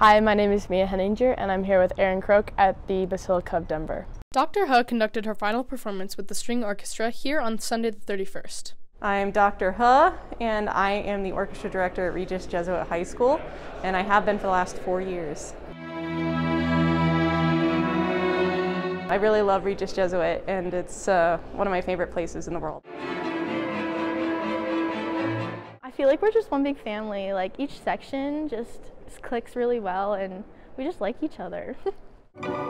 Hi, my name is Mia Henninger, and I'm here with Erin Croke at the Basilica of Denver. Dr. Huh conducted her final performance with the string orchestra here on Sunday the 31st. I'm Dr. Huh, and I am the orchestra director at Regis Jesuit High School, and I have been for the last four years. I really love Regis Jesuit, and it's uh, one of my favorite places in the world. I feel like we're just one big family. Like each section just clicks really well, and we just like each other.